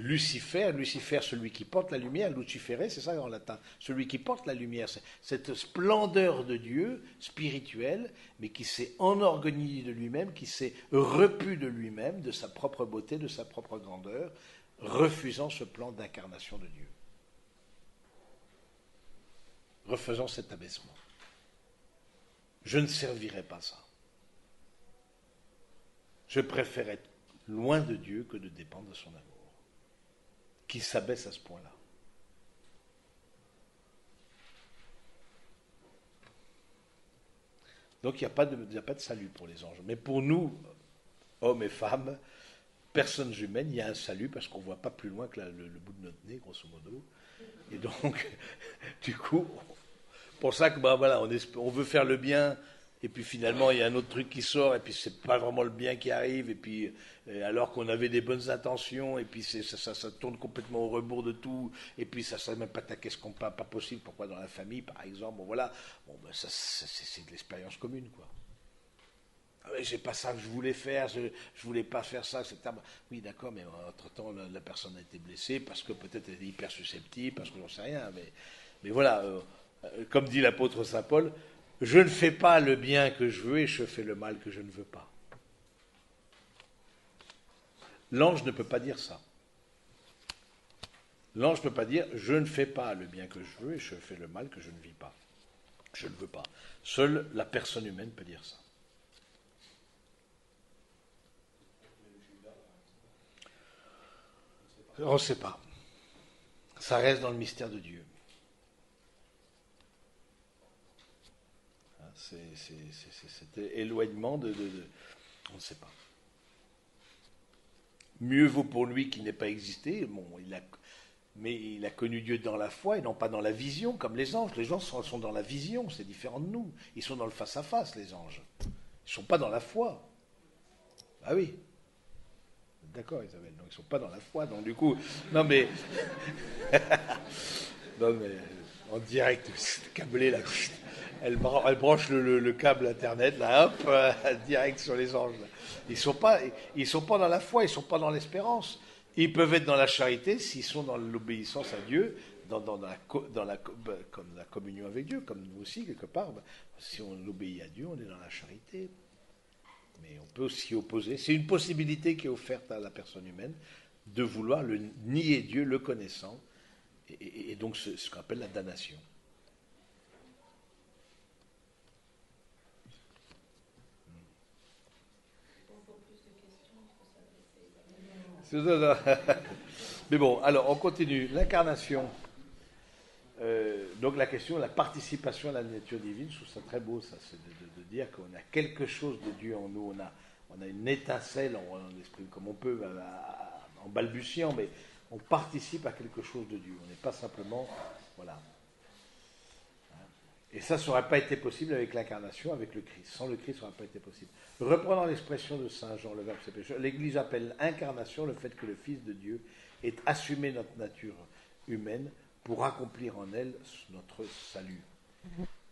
Lucifer, Lucifer, celui qui porte la lumière, Lucifere, c'est ça en latin, celui qui porte la lumière, cette splendeur de Dieu spirituel, mais qui s'est enorgueilli de lui-même, qui s'est repu de lui-même, de sa propre beauté, de sa propre grandeur, refusant ce plan d'incarnation de Dieu, refaisant cet abaissement. Je ne servirai pas ça. Je préfère être loin de Dieu que de dépendre de son amour, qui s'abaisse à ce point-là. Donc il n'y a, pas de, a pas de salut pour les anges. Mais pour nous, hommes et femmes, personnes humaines, il y a un salut parce qu'on ne voit pas plus loin que le, bout de notre nez, grosso modo. Et donc, du coup, pour ça que bah, voilà, on, veut faire le bien et puis finalement il y a un autre truc qui sort, et puis c'est pas vraiment le bien qui arrive, et puis euh, alors qu'on avait des bonnes intentions, et puis ça, tourne complètement au rebours de tout, et puis ça ne même pas qu'est-ce qu'on pas, pas possible, pourquoi dans la famille par exemple, bon voilà, bon ben ça, c'est de l'expérience commune quoi. Ah c'est pas ça que je voulais faire, je, je voulais pas faire ça, etc. Oui, d'accord, mais entre-temps, la, personne a été blessée parce que peut-être elle est hyper susceptible, parce que j'en sais rien. Mais, mais voilà, euh, euh, comme dit l'apôtre Saint Paul, je ne fais pas le bien que je veux et je fais le mal que je ne veux pas. L'ange ne peut pas dire ça. L'ange ne peut pas dire je ne fais pas le bien que je veux et je fais le mal que je ne vis pas. Je ne veux pas. Seule la personne humaine peut dire ça. On ne sait pas. Ça reste dans le mystère de Dieu. Hein, c'est cet éloignement de, On ne sait pas. Mieux vaut pour lui qu'il n'ait pas existé. Mais il a connu Dieu dans la foi et non pas dans la vision, comme les anges. Les gens sont, dans la vision, c'est différent de nous. Ils sont dans le face-à-face, les anges. Ils ne sont pas dans la foi. Ah oui. D'accord, Isabelle. Donc ils ne sont pas dans la foi. Donc du coup, non mais, non mais en direct, câblé là, elle, branche le, câble internet là, hop, direct sur les anges. Ils sont sont pas dans la foi, ils sont pas dans l'espérance. Ils peuvent être dans la charité s'ils sont dans l'obéissance à Dieu, dans, la, bah, comme la communion avec Dieu, comme nous aussi quelque part. Bah, si on obéit à Dieu, on est dans la charité mais on peut aussi opposer. C'est une possibilité qui est offerte à la personne humaine de vouloir le, nier Dieu, le connaissant, et, donc ce, ce qu'on appelle la damnation. Mais bon, alors on continue. L'incarnation. Euh, donc la question, la participation à la nature divine, je trouve ça très beau, ça, c'est de, dire qu'on a quelque chose de Dieu en nous, on a, on a une étincelle, on, on exprime comme on peut, en balbutiant, mais on participe à quelque chose de Dieu. On n'est pas simplement, voilà. Et ça, ça n'aurait pas été possible avec l'incarnation, avec le Christ. Sans le Christ, ça n'aurait pas été possible. Reprenant l'expression de Saint Jean, le Verbe l'Église appelle incarnation le fait que le Fils de Dieu ait assumé notre nature humaine pour accomplir en elle notre salut.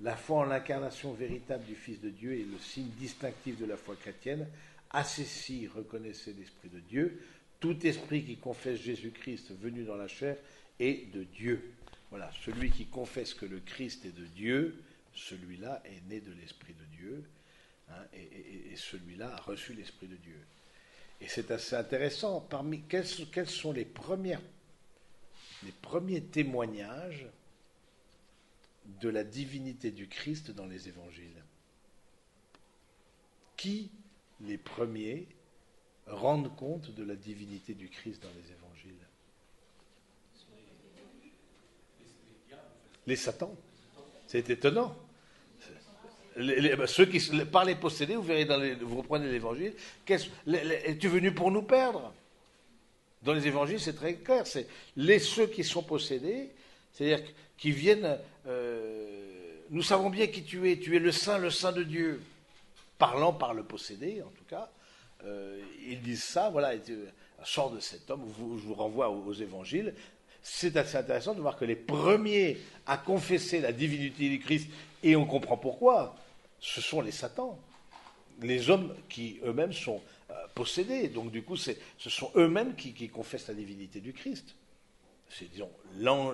La foi en l'incarnation véritable du Fils de Dieu est le signe distinctif de la foi chrétienne. Ceci reconnaissez l'Esprit de Dieu. Tout esprit qui confesse Jésus-Christ venu dans la chair est de Dieu. Voilà, celui qui confesse que le Christ est de Dieu, celui-là est né de l'Esprit de Dieu, hein, et, celui-là a reçu l'Esprit de Dieu. Et c'est assez intéressant. Parmi quelles sont les premiers témoignages de la divinité du Christ dans les évangiles? Qui, les premiers, rendent compte de la divinité du Christ dans les évangiles Les satans. C'est étonnant. Bah, ceux qui, par les possédés, vous verrez, dans les, vous reprenez l'évangile, es-tu venu pour nous perdre? Dans les évangiles, c'est très clair. C'est les ceux qui sont possédés, c'est-à-dire qui viennent. Euh, nous savons bien qui tu es. Tu es le saint, le saint de Dieu. Parlant par le possédé, en tout cas. Euh, ils disent ça, voilà, sort de cet homme. je vous renvoie aux, évangiles. C'est assez intéressant de voir que les premiers à confesser la divinité du Christ, et on comprend pourquoi, ce sont les satans. Les hommes qui eux-mêmes sont euh, possédés. Donc du coup, ce sont eux-mêmes qui, confessent la divinité du Christ. C'est, disons,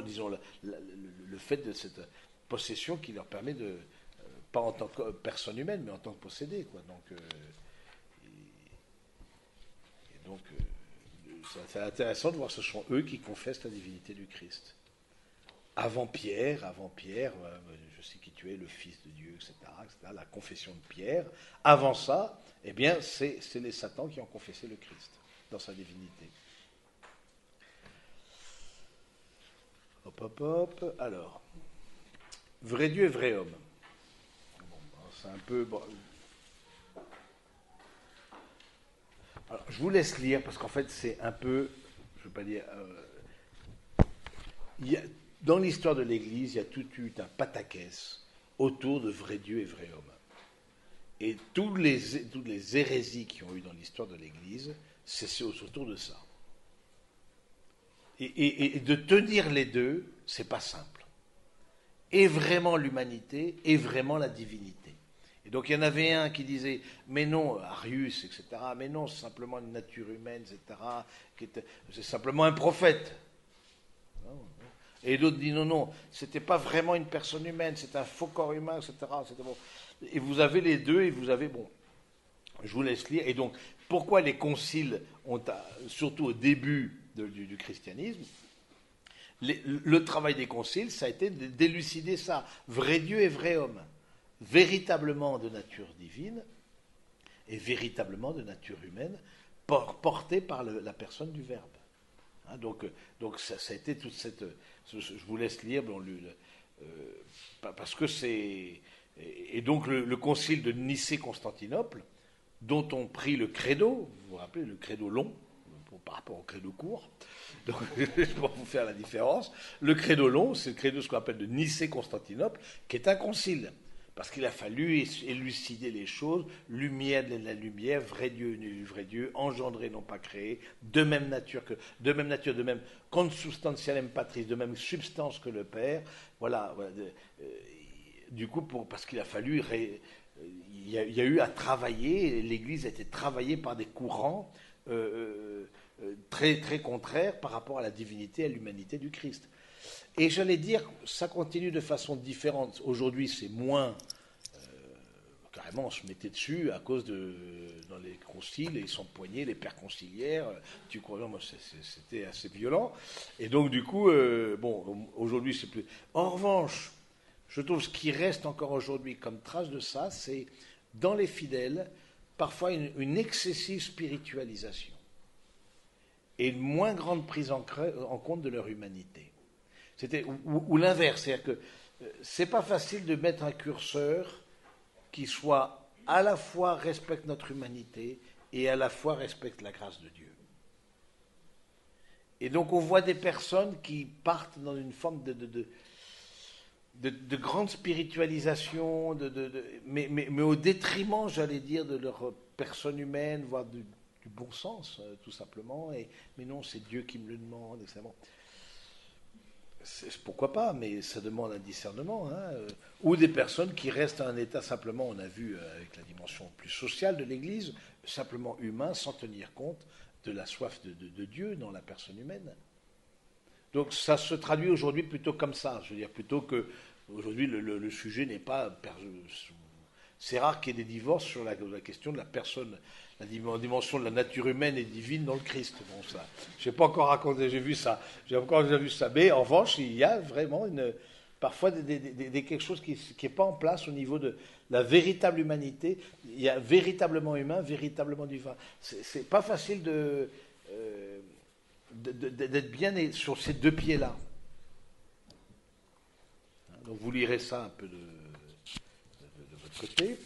disons le, fait de cette possession qui leur permet de, euh, pas en tant que personne humaine, mais en tant que possédé. Quoi. Donc, donc c'est intéressant de voir ce sont eux qui confessent la divinité du Christ. Avant Pierre, avant Pierre, je sais qui tu es, le Fils de Dieu, etc., la confession de Pierre. Avant ça, eh bien, c'est les satans qui ont confessé le Christ dans sa divinité. Hop, hop, hop. Alors, vrai Dieu et vrai homme. c'est un peu. Je vous laisse lire parce qu'en fait, c'est un peu. Je ne veux pas dire. Euh, dans l'histoire de l'Église, il y a tout eu un pataquès autour de vrai Dieu et vrai homme. Et toutes les, toutes les hérésies qui ont eu dans l'histoire de l'Église, c'est autour de ça. Et, de tenir les deux, c'est pas simple. Et vraiment l'humanité, et vraiment la divinité. Et donc il y en avait un qui disait, mais non, Arius, etc., mais non, c'est simplement une nature humaine, etc., c'est simplement un prophète. Et d'autres disent, non, non, c'était pas vraiment une personne humaine, c'est un faux corps humain, etc. Et vous avez les deux, et vous avez, bon, je vous laisse lire. Et donc, pourquoi les conciles ont, surtout au début du, christianisme, le travail des conciles, ça a été d'élucider ça. Vrai Dieu et vrai homme. Véritablement de nature divine et véritablement de nature humaine, porté par la personne du Verbe. Hein, donc, donc ça, a été toute cette. Je vous laisse lire, euh, parce que c'est. Et donc le, concile de Nicée-Constantinople, dont on prit le credo, vous vous rappelez, le credo long, par rapport au credo court, donc, pour vous faire la différence, le credo long, c'est le credo ce qu'on appelle de Nicée-Constantinople, qui est un concile parce qu'il a fallu élucider les choses, lumière de la lumière, vrai Dieu vrai Dieu, engendré non pas créé, de même nature que de même nature, de même consubstantialem de même substance que le Père. Voilà. Euh, du coup, parce qu'il a fallu, il, y a, eu à travailler. L'Église a été travaillée par des courants euh, euh, très très contraires par rapport à la divinité, à l'humanité du Christ. Et j'allais dire, ça continue de façon différente. Aujourd'hui, c'est moins. Euh, carrément, on se mettait dessus à cause de. Dans les conciles, ils s'empoignaient, les pères conciliaires. Tu crois, c'était assez violent. Et donc, du coup, euh, bon, aujourd'hui, c'est plus. En revanche, je trouve ce qui reste encore aujourd'hui comme trace de ça, c'est dans les fidèles, parfois une, excessive spiritualisation et une moins grande prise en compte de leur humanité. C'était ou, l'inverse, c'est-à-dire que euh, c'est pas facile de mettre un curseur qui soit à la fois respecte notre humanité et à la fois respecte la grâce de Dieu. Et donc on voit des personnes qui partent dans une forme de, de, de, grande spiritualisation, mais, mais, mais, au détriment, j'allais dire, de leur personne humaine, voire du, bon sens, euh, tout simplement. Et, mais non, c'est Dieu qui me le demande. Et pourquoi pas, mais ça demande un discernement. Hein, euh, ou des personnes qui restent à un état simplement, on a vu euh, avec la dimension plus sociale de l'Église, simplement humain, sans tenir compte de la soif de, Dieu dans la personne humaine. Donc ça se traduit aujourd'hui plutôt comme ça. Je veux dire, plutôt que aujourd'hui le, sujet n'est pas. C'est rare qu'il y ait des divorces sur la, question de la personne la dimension de la nature humaine et divine dans le Christ. Bon, ça, je n'ai pas encore raconté, j'ai vu ça, j'ai encore vu ça. Mais en revanche, il y a vraiment parfois quelque chose qui n'est pas en place au niveau de la véritable humanité. Il y a véritablement humain, véritablement divin. C'est pas facile euh, d'être bien sur ces deux pieds-là. Donc vous lirez ça un peu de, côté.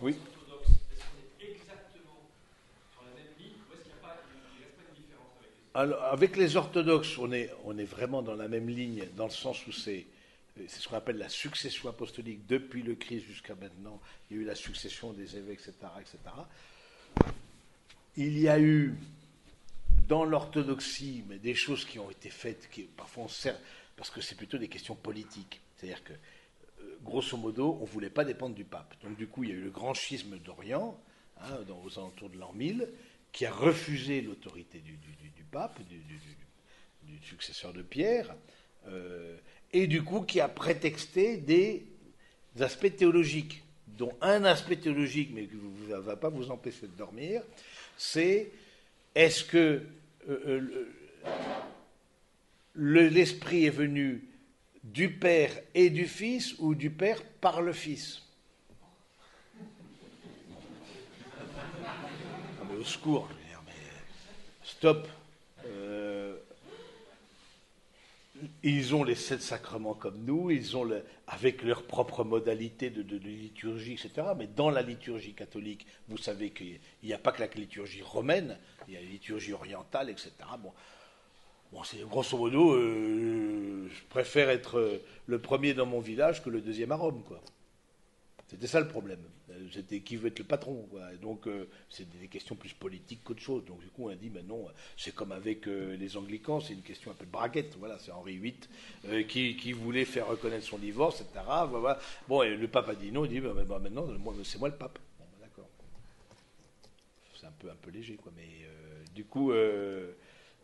Oui. Avec les orthodoxes, on est, vraiment dans la même ligne, dans le sens où c'est, ce qu'on appelle la succession apostolique depuis le Christ jusqu'à maintenant. Il y a eu la succession des évêques, etc., etc. Il y a eu dans l'orthodoxie des choses qui ont été faites, parfois parce que c'est plutôt des questions politiques. C'est-à-dire que grosso modo, on ne voulait pas dépendre du pape. Donc du coup, il y a eu le grand schisme d'Orient, hein, aux alentours de l'an 1000, qui a refusé l'autorité du, pape, du, successeur de Pierre, euh, et du coup qui a prétexté des, aspects théologiques, dont un aspect théologique, mais qui ne va pas vous empêcher de dormir, c'est est-ce que euh, euh, l'esprit est venu du Père et du Fils ou du Père par le Fils? Ah, mais Au secours, mais stop. Euh, ils ont les sept sacrements comme nous, ils ont avec leur propre modalité de, de, liturgie, etc. Mais dans la liturgie catholique, vous savez qu'il n'y a pas que la liturgie romaine, il y a la liturgie orientale, etc. Bon, Bon, c'est grosso modo, euh, je préfère être euh, le premier dans mon village que le deuxième à Rome, quoi. C'était ça le problème. C'était qui veut être le patron, quoi. donc, euh, c'est des questions plus politiques qu'autre chose. Donc, du coup, on a dit, mais non, c'est comme avec les anglicans, c'est une question un peu de braguette. Voilà, c'est Henri VIII qui, voulait faire reconnaître son divorce, etc. Bon, et le pape a dit non, il dit, bah, bah, maintenant, c'est moi le pape. Bon, bah, d'accord. C'est un peu, un peu léger, quoi. Mais du coup.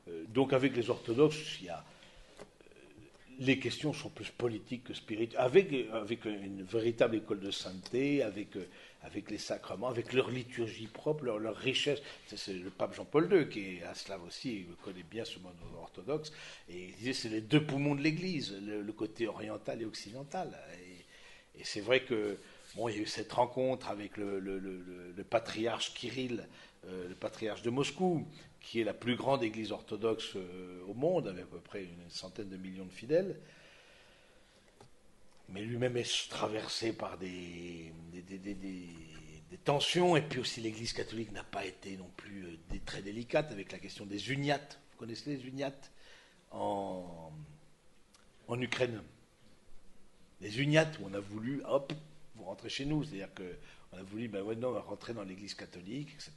Euh, donc avec les orthodoxes, il y a, euh, les questions sont plus politiques que spirituelles, avec, avec une véritable école de sainteté, avec, avec les sacrements, avec leur liturgie propre, leur, richesse. C'est le pape Jean-Paul II qui est un slave aussi, il connaît bien ce monde orthodoxe, et il disait c'est les deux poumons de l'Église, le, côté oriental et occidental. Et, c'est vrai que bon, il y a eu cette rencontre avec le, patriarche Kirill, euh, le patriarche de Moscou, qui est la plus grande église orthodoxe euh, au monde, avec à peu près une centaine de millions de fidèles, mais lui-même est traversé par des, des, tensions, et puis aussi l'Église catholique n'a pas été non plus euh, très délicate avec la question des uniates. Vous connaissez les uniates en, en Ukraine? Les uniates où on a voulu, hop, vous rentrez chez nous, c'est-à-dire que on a voulu, ben ouais, non, rentrer dans l'église catholique, etc.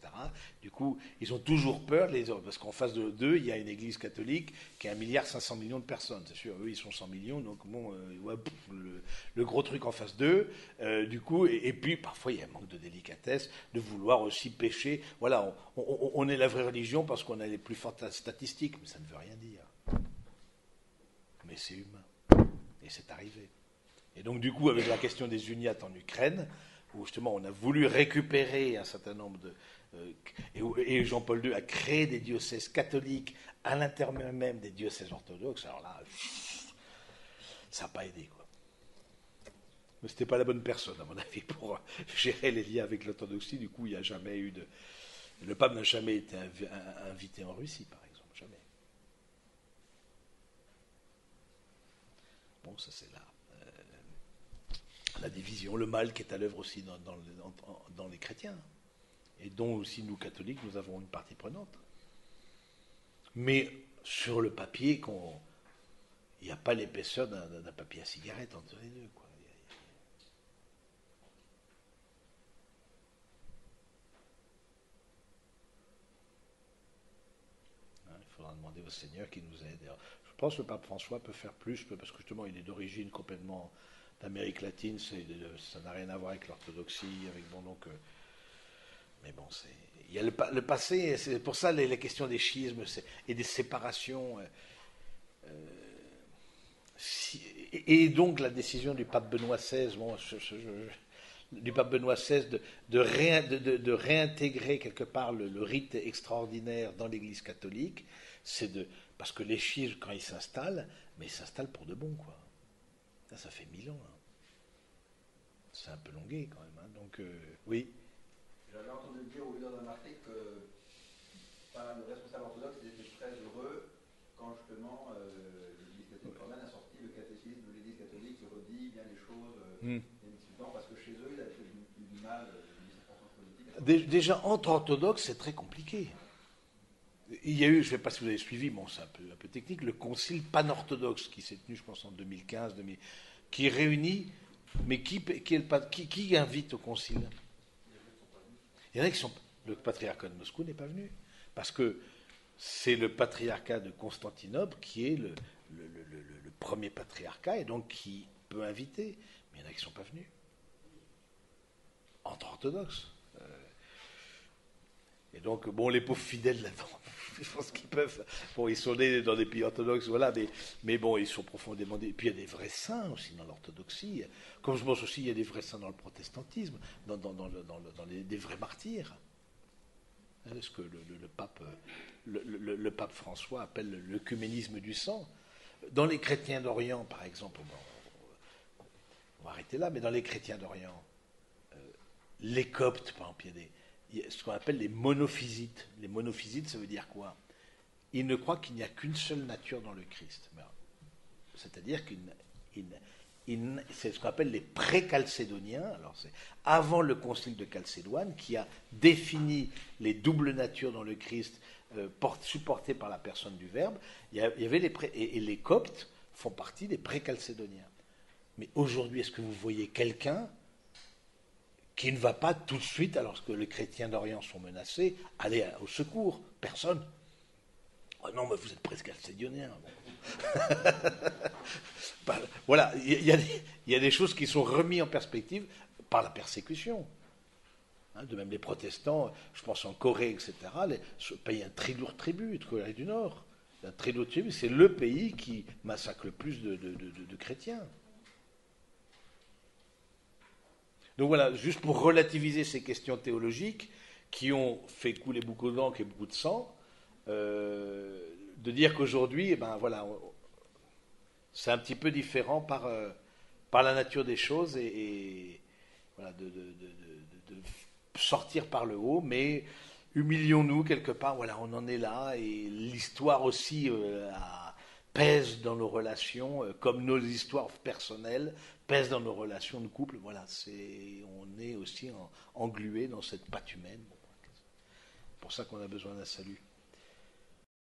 Du coup, ils ont toujours peur, les parce qu'en face de d'eux, il y a une église catholique qui a un milliard 500 millions de personnes. C'est sûr, eux, ils sont 100 millions, donc bon, euh, le, gros truc en face d'eux. Euh, du coup, et, puis parfois, il y a un manque de délicatesse, de vouloir aussi pécher. Voilà, on, on est la vraie religion parce qu'on a les plus fortes statistiques, mais ça ne veut rien dire. Mais c'est humain. Et c'est arrivé. Et donc, du coup, avec la question des uniates en Ukraine, où justement on a voulu récupérer un certain nombre de. Euh, et, Jean-Paul II a créé des diocèses catholiques à l'intérieur même des diocèses orthodoxes. Alors là, ça n'a pas aidé. Quoi. Mais ce n'était pas la bonne personne, à mon avis, pour gérer les liens avec l'orthodoxie. Du coup, il n'y a jamais eu de. Le pape n'a jamais été invité en Russie, par exemple. Jamais. Bon, ça c'est là la division, le mal qui est à l'œuvre aussi dans, les chrétiens, et dont aussi nous catholiques, nous avons une partie prenante. Mais sur le papier, il n'y a pas l'épaisseur d'un papier à cigarette entre les deux. Quoi. Hein, il faudra demander au Seigneur qui nous aide. Je pense que le pape François peut faire plus, parce que justement il est d'origine complètement d'Amérique latine, ça n'a rien à voir avec l'orthodoxie, avec bon donc. Euh, mais bon, c'est il y a le, passé, c'est pour ça les, questions des schismes et des séparations. Euh, euh, et, donc la décision du pape Benoît XVI, du pape Benoît XVI de, de, réintégrer quelque part le, rite extraordinaire dans l'Église catholique, c'est de parce que les schismes quand ils s'installent, mais ils s'installent pour de bon quoi. Ça, ça fait mille ans. Hein. C'est un peu longué quand même. Hein. Donc, euh, oui. J'avais entendu dire au leader d'un article que le responsable orthodoxe était très heureux quand justement euh, l'Église catholique romaine a sorti le catéchisme de l'Église catholique qui redit bien les choses euh, hmm. parce que chez eux, il avait fait du, mal, politique. Déjà, entre orthodoxes, c'est très compliqué. Il y a eu, je ne sais pas si vous avez suivi, bon, c'est un peu, un peu technique, le concile panorthodoxe qui s'est tenu, je pense, en 2015, 2000, qui réunit, mais qui, qui, qui, invite au concile? Il y en a qui sont. Le patriarcat de Moscou n'est pas venu, parce que c'est le patriarcat de Constantinople qui est le, le, premier patriarcat et donc qui peut inviter, mais il y en a qui ne sont pas venus. Entre orthodoxes. Et donc, bon, les pauvres fidèles là-dedans, je pense qu'ils peuvent. Bon, ils sont nés dans des pays orthodoxes, voilà, mais, mais bon, ils sont profondément. Et puis il y a des vrais saints aussi dans l'orthodoxie. Comme je pense aussi, il y a des vrais saints dans le protestantisme, dans, dans, dans, dans les, vrais martyrs. Est-ce que le, pape, le, pape François appelle l'œcuménisme du sang Dans les chrétiens d'Orient, par exemple, on va arrêter là, mais dans les chrétiens d'Orient, euh, les coptes, par exemple, il des ce qu'on appelle les monophysites. Les monophysites, ça veut dire quoi? Ils ne croient qu'il n'y a qu'une seule nature dans le Christ. Ben, c'est-à-dire qu'ils c'est ce qu'on appelle les pré-calcédoniens. Alors avant le concile de Chalcédoine qui a défini les doubles natures dans le Christ euh, supportées par la personne du Verbe. Il y, avait les et, les Coptes font partie des pré-calcédoniens. Mais aujourd'hui, est-ce que vous voyez quelqu'un qui ne va pas tout de suite, alors que les chrétiens d'Orient sont menacés, aller au secours. Personne. Oh non, mais vous êtes presque alcédionien. voilà, il y, a des choses qui sont remises en perspective par la persécution. Hein, de même les protestants, je pense en Corée, etc., payent un très lourd tribut, de Corée du Nord. un très d'autre mais c'est le pays qui massacre le plus de chrétiens. Donc voilà, juste pour relativiser ces questions théologiques qui ont fait couler beaucoup d'encre et beaucoup de sang, euh, de dire qu'aujourd'hui, eh ben voilà, c'est un petit peu différent par, euh, la nature des choses et, voilà, de, sortir par le haut, mais humilions-nous quelque part, voilà, on en est là et l'histoire aussi euh, pèse dans nos relations, comme nos histoires personnelles pèsent dans nos relations de couple. Voilà, c'est, on est aussi englué dans cette pâte humaine. C'est pour ça qu'on a besoin d'un salut.